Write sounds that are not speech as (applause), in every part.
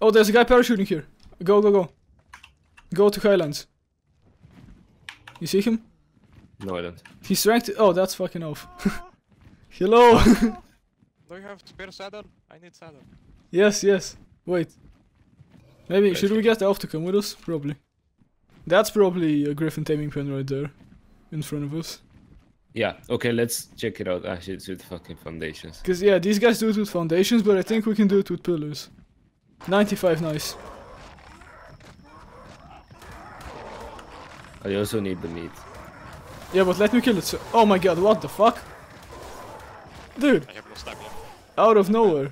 Oh, there's a guy parachuting here. Go, go, go. Go to Highlands. You see him? No, I don't. He's trying to. Oh, that's fucking off. (laughs) Hello. (laughs) Do you have spare saddle? I need saddle. yes, yes. Wait. Maybe should we get Elf to come with us? Probably. That's probably a Griffin taming pen right there, in front of us. Yeah, okay, let's check it out. Ah, Actually, it's with fucking foundations. Cause yeah, these guys do it with foundations, but I think we can do it with pillars. 95, nice. I also need the meat. Yeah, but let me kill it. So oh my god, what the fuck? Dude, I have no stamina. out of nowhere.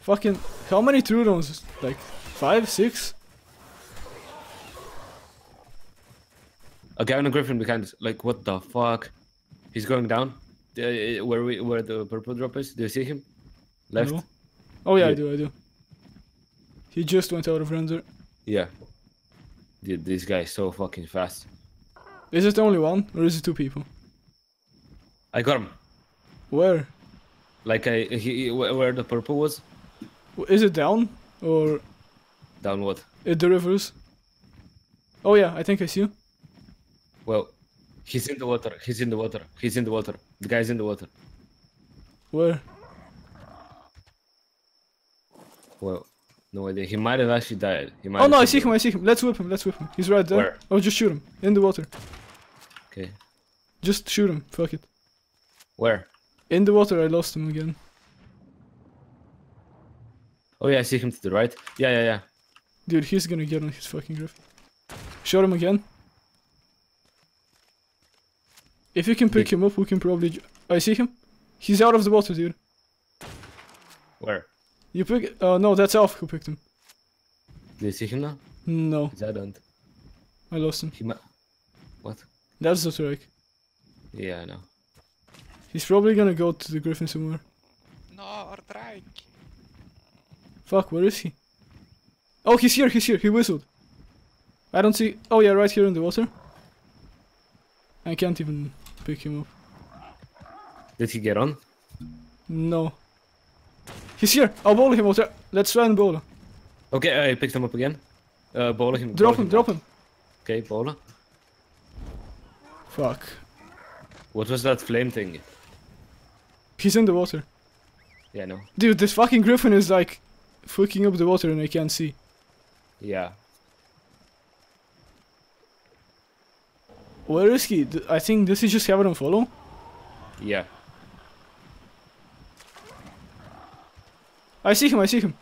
Fucking, how many true rounds? Like, five, six? A guy on a griffin behind us. Like, what the fuck? He's going down. Uh, where we where the purple drop is? Do you see him? Left. No. Oh yeah, I do, I do. He just went out of render. Yeah. Dude, this guy is so fucking fast. Is it only one, or is it two people? I got him. Where? Like I he, he- where where the purple was. Is it down, or Down what? at the rivers? Oh yeah, I think I see you. Well, he's in the water. He's in the water. He's in the water. The guy's in the water. Where? Well, no idea. He might have actually died. He might Oh no, I see him. I see him. Let's whip him, let's whip him. He's right there. Where? Oh, just shoot him. In the water. Okay. Just shoot him, fuck it. Where? In the water, I lost him again. Oh yeah, I see him to the right. Yeah, yeah, yeah. Dude, he's gonna get on his fucking griffin. Shot him again. If you can pick him up, we can probably. I see him. He's out of the water, dude. Where? You pick. Oh no, that's Alf who picked him. Do you see him now? No. I don't. I lost him. He might. What? That's the track. Yeah, I know. He's probably gonna go to the griffin somewhere. No, strike. Fuck, where is he? Oh, he's here, he's here, he whistled. I don't see. Oh, yeah, right here in the water. I can't even pick him up. Did he get on? No. He's here! I'll bowl him. I'll Let's try and bowl him. Okay, I picked him up again. Uh, bowl him. Drop bowl him, drop him. Okay, bola. Fuck. What was that flame thing? He's in the water. Yeah, no. Dude, this fucking griffin is like fucking up the water and I can't see. Yeah. Where is he? I think does he just have it on follow? Yeah. I see him, I see him.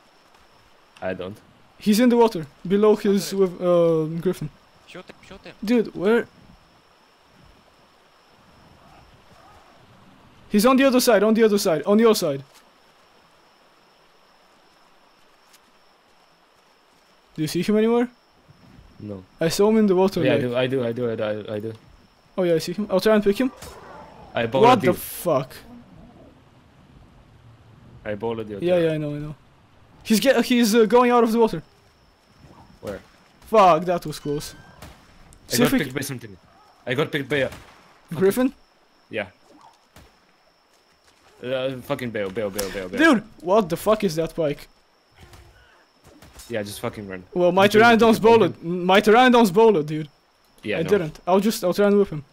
I don't. He's in the water, below his with uh, griffin. Shoot him, shoot him. Dude, where? He's on the other side, on the other side, on your side. Do you see him anywhere? No. I saw him in the water. yeah, I do. I do. I do. I do. I do. Oh yeah, I see him. I'll try and pick him. I bowled what you. the fuck? I bowled you. Yeah, yeah, I know, I know. He's get, he's uh, going out of the water. Where? Fuck, that was close. I See got picked by something. I got picked by a. Griffin? Yeah. Uh, fucking bail, bail, bail, bail, bail. Dude, what the fuck is that bike? Yeah, just fucking run. Well, my Pteranodon's bowled. My Pteranodon's bowled, dude. Yeah, I no. didn't. I'll just, I'll try and whip him.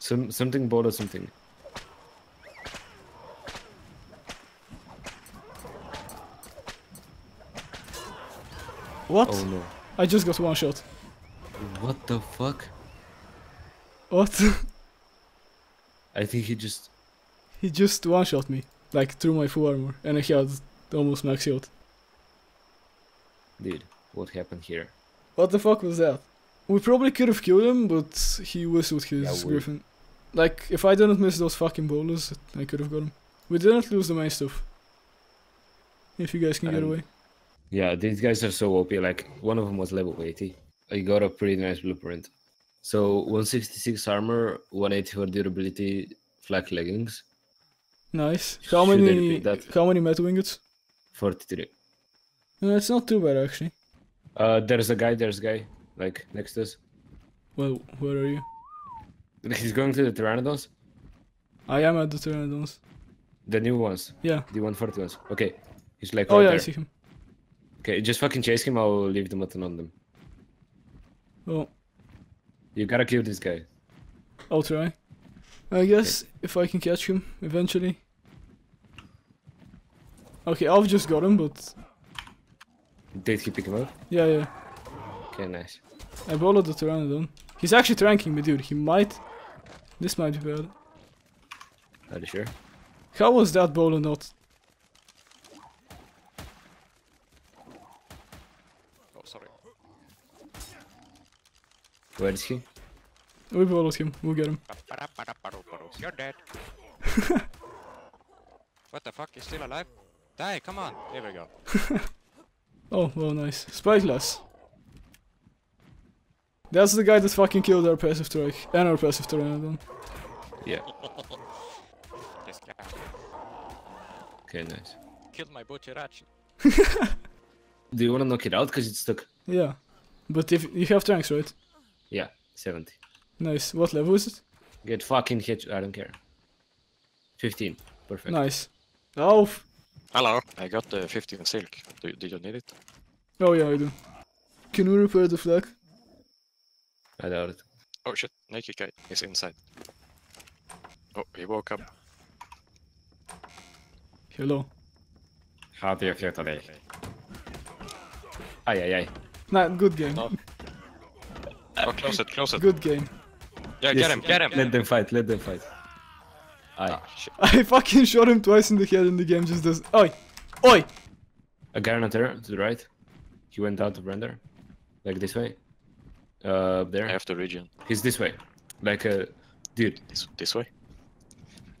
Some something bowled something. What? Oh no. I just got one shot. What the fuck? What? I think he just. he just one shot me. Like through my full armor. And I had almost max health. Dude, what happened here? What the fuck was that? We probably could have killed him, but he whistled his Yeah, griffin. Like, if I didn't miss those fucking bolas, I could have got him. We didn't lose the main stuff. If you guys can get Um, away. Yeah, these guys are so OP. Like one of them was level 80. I got a pretty nice blueprint. So 166 armor, 180 durability, flak leggings, Nice. How Should many? that? How many metal ingots? 43. Uh, it's not too bad actually. Uh, there's a guy. There's a guy like next to us. Well, where are you? (laughs) He's going to the Pteranodons. I am at the Pteranodons. The new ones, Yeah. the 140 ones. Okay, he's like Oh right yeah, I see him. Okay, just fucking chase him. I'll leave the button on them. Oh, You gotta kill this guy. I'll try. I guess if I can catch him eventually. Okay, I've just got him, but Did he pick him up? yeah, yeah. Okay, nice. I bowled the Pteranodon. He's actually tranking me, dude. He might. This might be bad. Are you sure? How was that bola not? Oh, sorry. Where is he? We bowled him. We'll get him. You're dead. (laughs) what the fuck? He's still alive? Die, come on. There we go. (laughs) Oh, well, nice. Spyglass. That's the guy that fucking killed our passive strike and our passive Pteranodon. Yeah. (laughs) Okay, nice. killed my Buchirachi. Do you wanna knock it out? Cause it's stuck. Yeah. But if you have tanks, right? Yeah, 70. Nice. What level is it? Get fucking hit. I don't care. 15. Perfect. Nice. Oh, Hello. I got the 15 silk. Do, did you need it? oh yeah, I do. Can we repair the flag? I doubt it. Oh shit, naked guy is inside. Oh, he woke up. Hello. How do you feel today? Ay, ay, ay. Nah, good game. No. Oh, close it, close it. Good game. Yeah, Yes, get him, get him. Let them fight, let them fight. Aye. Ah, shit. (laughs) I fucking shot him twice in the head and the game just does. Oi! Oi! A guy on a terror to the right. He went out of render. Like this way. Uh, there. I have to regen. He's this way. Like a. Dude, This, this way?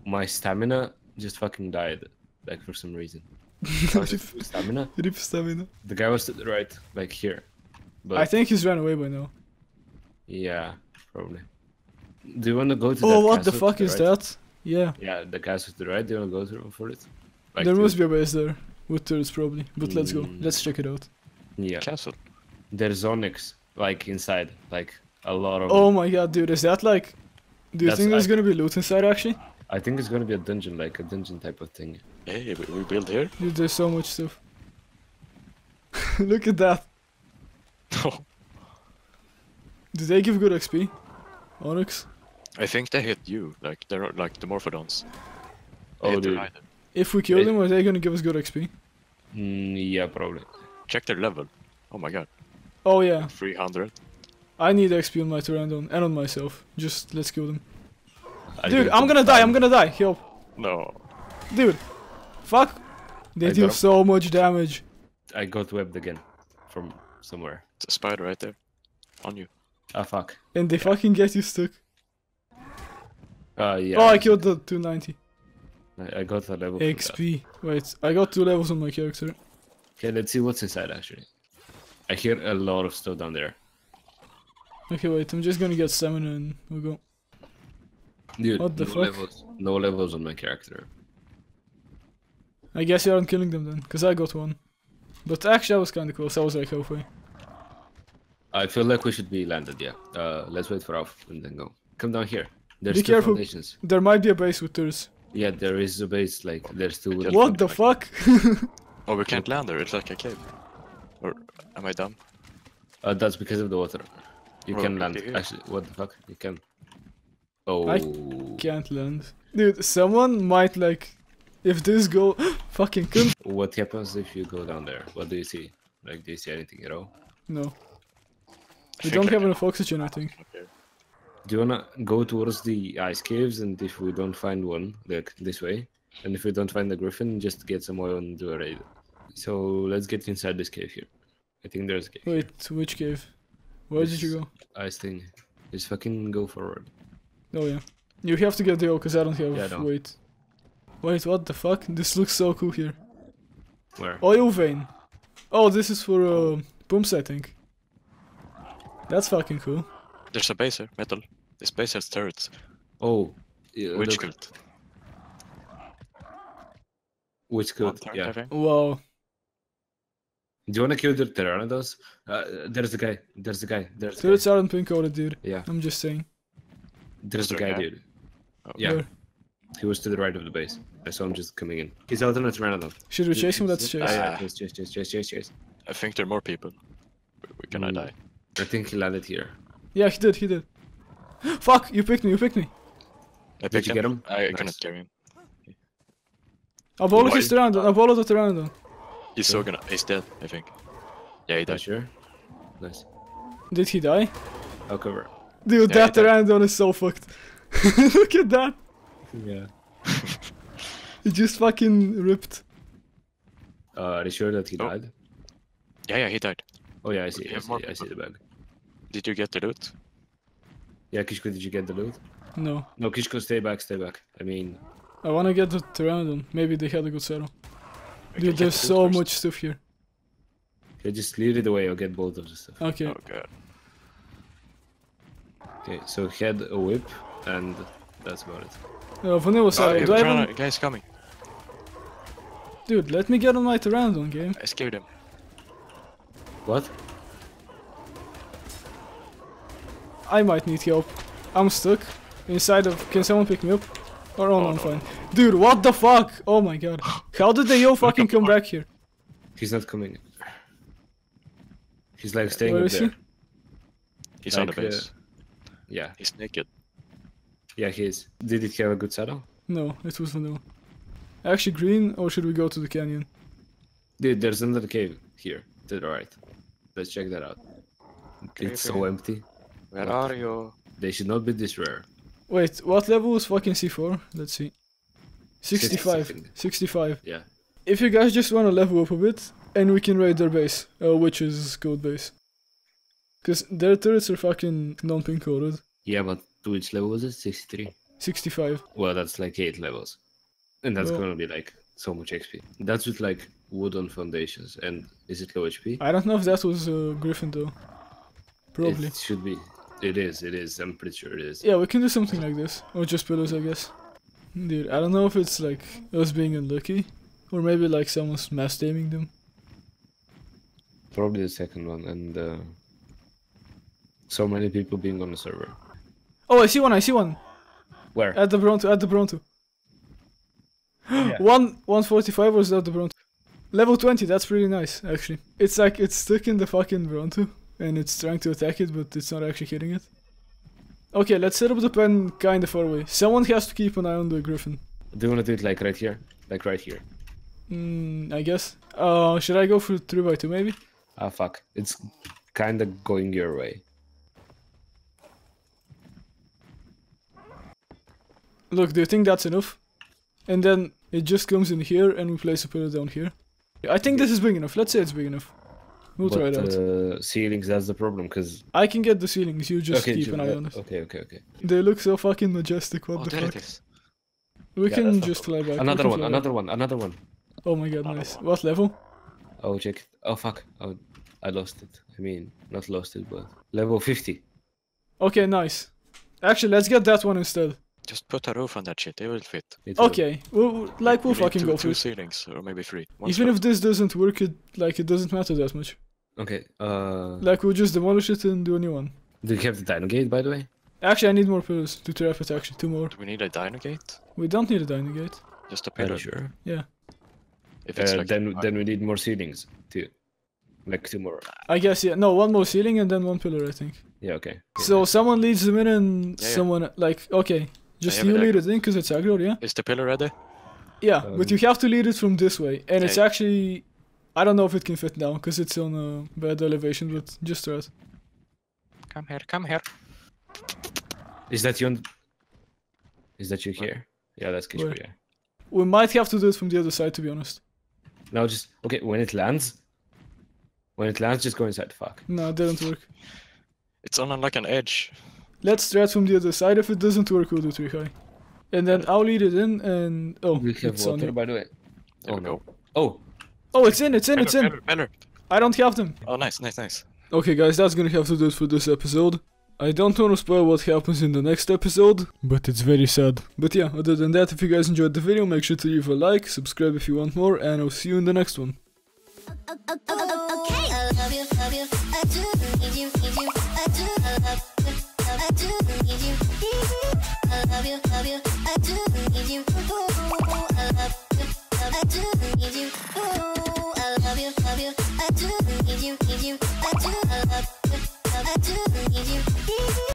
my stamina just fucking died. Like for some reason. I was at full stamina. Rip stamina. The guy was to the right, like here. But I think he's ran away by now. Yeah, probably. Do you want to go to Oh, that what the castle to fuck is right? that? Yeah, Yeah, the castle to the right. Do you want to go through for it? Like there to- must be a base there. With turrets probably. But let's go. Mm. Let's check it out. Yeah, Castle. there's Onyc like inside, like a lot of. Oh my god, dude, is that like. Do you That's- think there's I- gonna be loot inside actually? I think it's gonna be a dungeon, like a dungeon type of thing. Hey, we, we build here? Dude, there's so much stuff. (laughs) Look at that. (laughs) No. Do they give good XP? Onyc? I think they hit you, like they're like the Morphodons. They Oh, dude. If we kill Wait. them, are they gonna give us good XP? Mm, yeah, probably. Check their level. Oh my god, Oh yeah, 300. I need XP on my Pteranodon and on myself. Just let's kill them. I dude, I'm gonna die. I'm gonna die. Help. No. Dude. Fuck. They I deal so much damage. I got webbed again from somewhere. It's a spider right there. On you. Ah, fuck. And they fucking get you stuck. Uh, yeah. Oh, I killed the 290. I, got a level. XP. Wait, I got two levels on my character. Okay, let's see what's inside actually. I hear a lot of stuff down there. Okay, wait, I'm just gonna get stamina and we'll go. Dude, What the no fuck? levels. No levels on my character. I guess you aren't killing them then, because I got one. But actually, I was kinda close. I was like halfway. I feel like we should be landed, yeah. Uh, let's wait for Alf and then go. Come down here. There's Be two careful. foundations. There might be a base with turrets. Yeah, there is a base, like, there's two. Just What the fuck? Oh, we can't land there. It's like a cave. Or am I dumb? Uh, that's because of the water. You Oh, can okay, land. here. Actually, what the fuck? You can. Oh. I Can't land. Dude, someone might like. If this go. (gasps) fucking cunt. What happens if you go down there? What do you see? Like, do you see anything at all? No. We don't have enough oxygen, I think. Okay. Do you wanna go towards the ice caves, and if we don't find one, like this way, and if we don't find the griffin, just get some oil and do a raid. So let's get inside this cave here. I think there's a cave. here. Wait, which cave? Where did you go? Ice thing. Just fucking go forward. Oh yeah. You have to get the oil, because I don't have. Yeah, I know. Wait. Wait, what the fuck? This looks so cool here. Where? Oil vein. Oh, this is for uh, pumps, I think. That's fucking cool. There's a base here, metal. This base has turrets. Oh. Yeah, Witch look, cult. Witch cult. turret, Yeah. I think. Wow. Do you wanna kill the pteranodons? Uh, there's a guy. There's a guy. There's a guy. Turrets aren't pin coded, dude. Yeah. I'm just saying. There's a a guy, guy? dude. Oh, Yeah. Where? He was to the right of the base. I saw him just coming in. He's out on a pteranodon. Should we chase him? Let's Ah, chase. yeah, chase, chase, chase, chase, chase, chase. I think there are more people. We- We're gonna Mm. die. I think he landed here. Yeah, he did, he did. (gasps) Fuck, you picked me, you picked me. I picked you get him? I Nice. cannot carry him. Apollo Why? is around, Apollo the Pteranodon. He's so gonna. He's dead. I think. Yeah, he Are you died. sure? Nice. Did he die? I'll cover. Dude, Yeah, that he died. Pteranodon is so fucked. (laughs) Look at that. Yeah. (laughs) He just fucking ripped. Uh, are you sure that he Oh. died? Yeah, yeah, he died. Oh yeah, I see. We I see, I see the bag. Did you get the loot? Yeah, Kishko, did you get the loot? No. No, Kishko, stay back, stay back. I mean, I wanna get the Pteranodon. Maybe they had a good settle. We Dude, there's the so first. much stuff here. okay, just lead it away. I'll get both of the stuff. Okay. Oh god. Okay, so he had a whip, and that's about it. Uh, vanilla Oh, saddle. yeah, Do I have Guys coming. Dude, let me get on my Pteranodon game. I scared him. What? I might need help. I'm stuck inside of. Can someone pick me up? Or oh, no, Oh, I'm fine. Dude, what the fuck? Oh my god. How did they all fucking come back here? He's not coming. He's like staying Where up is there. he? He's on the Like, uh. Yeah, He's naked. yeah, he is. Did it have a good saddle? No, it was vanilla. Actually, green, or should we go to the canyon? Dude, there's another cave here to the right. Let's check that out. It's so empty. Where What? are you? They should not be this rare. Wait, what level is fucking C4? Let's see. 65. 62nd. 65. Yeah. If you guys just wanna level up a bit, and we can raid their base, uh, which is gold base. Cause their turrets are fucking non-pin coded. Yeah, but to which level was it? 63? 65. Well, that's like 8 levels. And that's Well- gonna be like so much XP. That's with like wooden foundations. And is it low HP? I don't know if that was uh, Griffin though. Probably. It should be. It is, it is. I'm pretty sure it is. Yeah, we can do something like this. Or just pillars, I guess. Dude, I don't know if it's like us being unlucky. Or maybe like someone's mass taming them. Probably the second one. And uh, so many people being on the server. Oh, I see one, I see one! Where? At the Bronto, at the Bronto. Yeah. (gasps) One 145 was at the Bronto. Level 20, that's pretty nice, actually. It's like it's stuck in the fucking Bronto, and it's trying to attack it, but it's not actually hitting it. Okay, let's set up the pen kinda far away. Someone has to keep an eye on the Griffin. Do you want to do it like right here? Like right here? Hmm, I guess. Uh, should I go for 3x2 maybe? Ah, fuck. It's kinda going your way. Look, do you think that's enough? And then it just comes in here and we place a pillar down here. I think this is big enough. Let's say it's big enough. We'll try it out. uh, ceilings, that's the problem, because... I can get the ceilings, you just keep an eye on it. Okay, okay, okay. They look so fucking majestic, what Oh, the there fuck? it is. We Yeah, can just fly back. Another one, fly another back. one, another one. Oh my god, Another nice. one. What level? Oh, check. it. Oh, fuck. Oh, I lost it. I mean, not lost it, but level 50. Okay, nice. Actually, let's get that one instead. Just put a roof on that shit. It will fit. It will- Okay, we'll, like we'll We need fucking two, go for two it. ceilings or maybe three. One Even slab. if this doesn't work, it like it doesn't matter that much. Okay, uh... Like we'll just demolish it and do a new one. Do you have the dino gate, by the way? Actually, I need more pillars to trap it. Actually, two more. Do we need a dino gate? We don't need a dino gate. Just a Are you pillar. sure? Yeah, If it's Uh, like then, then we need more ceilings, too. Like two more. I guess yeah. No, one more ceiling and then one pillar. I think. Yeah, okay. So someone leads them in and Yeah, yeah. someone like okay, just you it lead it in because it's aggro, yeah. is the pillar ready? Yeah, but you Um, have to lead it from this way, and it's actually, I don't know if it can fit now because it's on a bad elevation, but just try it. Come here, come here. Is that you on... Is that you here? Yeah, that's Kishko, yeah. We might have to do it from the other side, to be honest. Now just... Okay, when it lands... When it lands, just go inside. Fuck. No, it didn't work. It's on like an edge. Let's try it from the other side. If it doesn't work, we'll do three high, and then uh, I'll lead it in, and oh, We have it's on. water, by the way. There Oh, we no. go. Oh! Oh, it's in, it's in, it's in. pillar, pillar. I don't have them. Oh, nice, nice, nice. Okay, guys, that's gonna have to do it for this episode. I don't want to spoil what happens in the next episode, but it's very sad. But yeah, other than that, if you guys enjoyed the video, make sure to leave a like, subscribe if you want more, and I'll see you in the next one. Okay. I love you, love you. I do need you, need you. I do love you, I do need you. Ooh, I love you, love you. I do need you, need you. I do, I love you, love. I do need you.